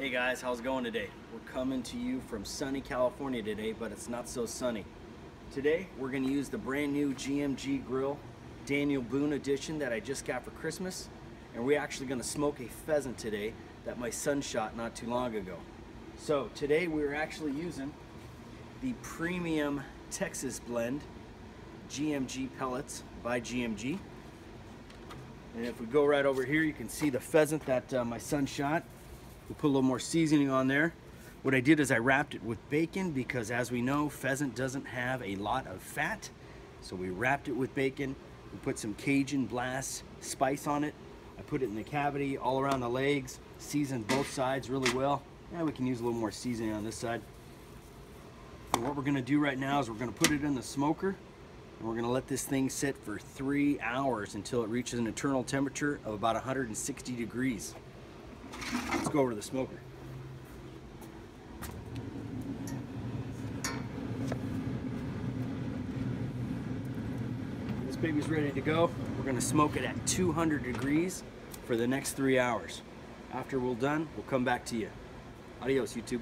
Hey guys, how's it going today? We're coming to you from sunny California today, but it's not so sunny. Today, we're gonna use the brand new GMG grill, Daniel Boone edition that I just got for Christmas. And we're actually gonna smoke a pheasant today that my son shot not too long ago. So today we're actually using the premium Texas blend GMG pellets by GMG. And if we go right over here, you can see the pheasant that uh, my son shot. We put a little more seasoning on there. What I did is I wrapped it with bacon because as we know, pheasant doesn't have a lot of fat. So we wrapped it with bacon. We put some Cajun blast spice on it. I put it in the cavity all around the legs, seasoned both sides really well. Now we can use a little more seasoning on this side. And what we're gonna do right now is we're gonna put it in the smoker and we're gonna let this thing sit for three hours until it reaches an internal temperature of about 160 degrees. Let's go over to the smoker. This baby's ready to go. We're gonna smoke it at 200 degrees for the next three hours. After we're done, we'll come back to you. Adios, YouTube.